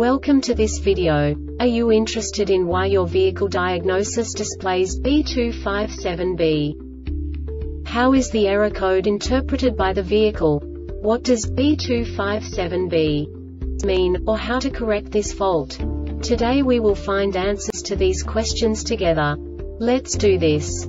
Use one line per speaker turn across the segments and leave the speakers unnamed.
Welcome to this video. Are you interested in why your vehicle diagnosis displays B257B? How is the error code interpreted by the vehicle? What does B257B mean, or how to correct this fault? Today we will find answers to these questions together. Let's do this.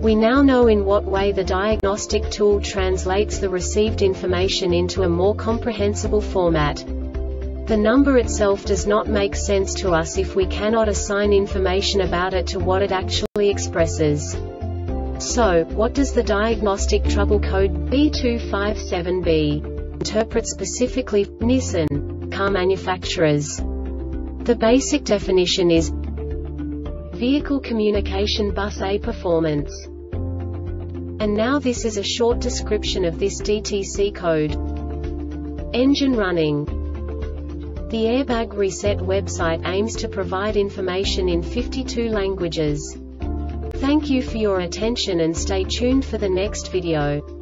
We now know in what way the diagnostic tool translates the received information into a more comprehensible format. The number itself does not make sense to us if we cannot assign information about it to what it actually expresses. So, what does the diagnostic trouble code B257B interpret specifically Nissan car manufacturers? The basic definition is Vehicle Communication Bus A Performance. And now this is a short description of this DTC code. Engine running. The Airbag Reset website aims to provide information in 52 languages. Thank you for your attention and stay tuned for the next video.